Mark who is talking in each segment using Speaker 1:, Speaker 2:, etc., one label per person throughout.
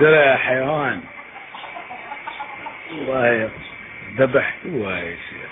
Speaker 1: سرع يا حيوان والله ذبحت يا شيخ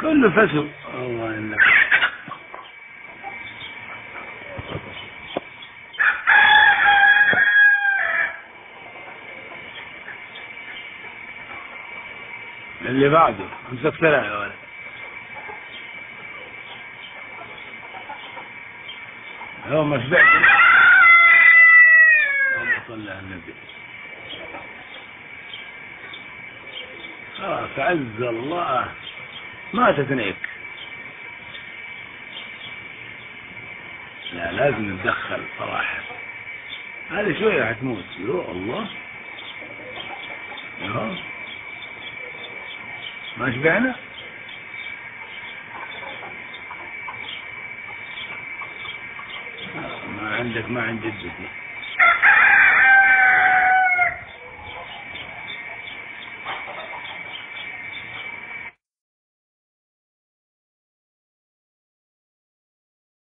Speaker 1: كله فسق الله انك اللي بعده امسك سرع يا ولد هو ما شبعت اللهم صل على النبي. خلاص عز الله. ما تثنيك لا لازم نتدخل صراحة. هذه شوية حتموت يا الله. يا. ما شبعنا؟ ما عندك ما عند جدتي